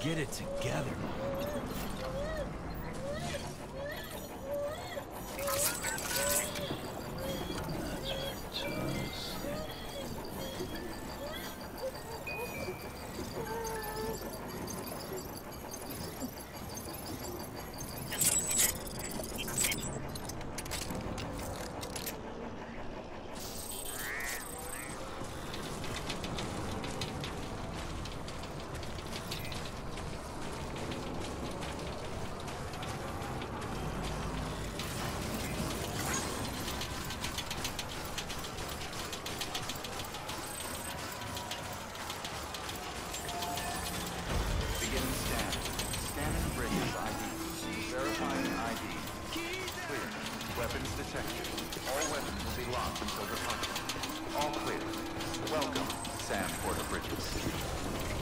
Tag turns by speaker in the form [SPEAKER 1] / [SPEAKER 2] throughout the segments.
[SPEAKER 1] get it together.
[SPEAKER 2] Welcome, Sam Porter Bridges.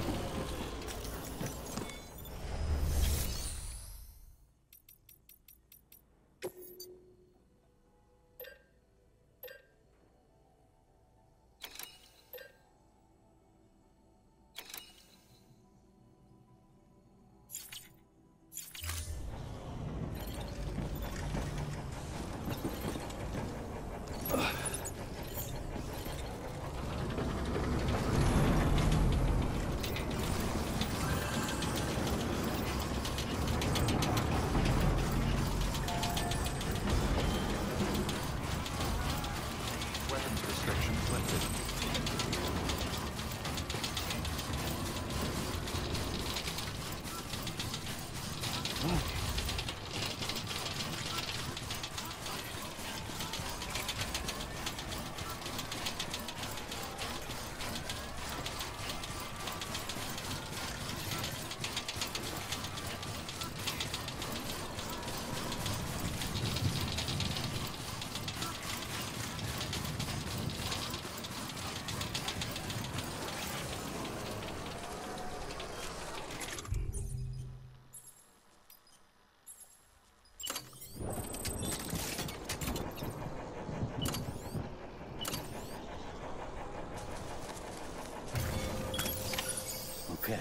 [SPEAKER 1] Okay.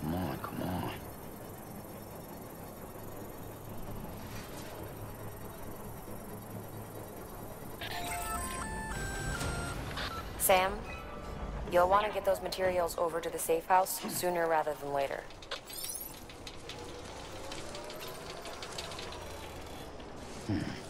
[SPEAKER 1] Come on, come on.
[SPEAKER 3] Sam, you'll want to get those materials over to the safe house sooner rather than later.
[SPEAKER 1] Huh.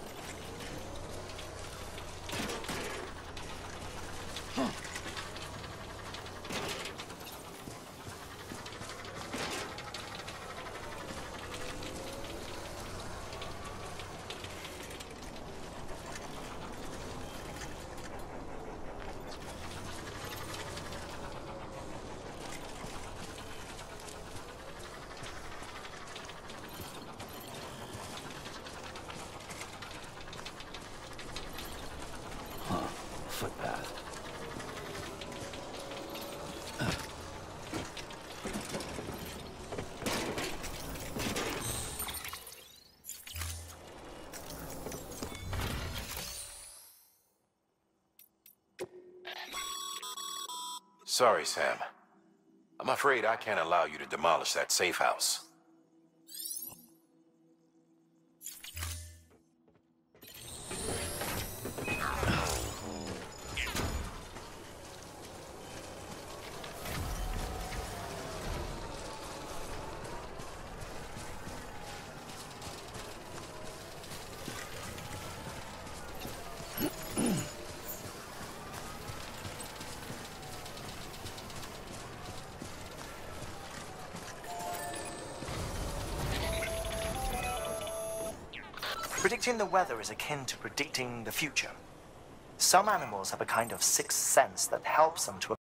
[SPEAKER 4] Sorry, Sam. I'm afraid I can't allow you to demolish that safe house.
[SPEAKER 5] Predicting the weather is akin to predicting the future. Some animals have a kind of sixth sense that helps them to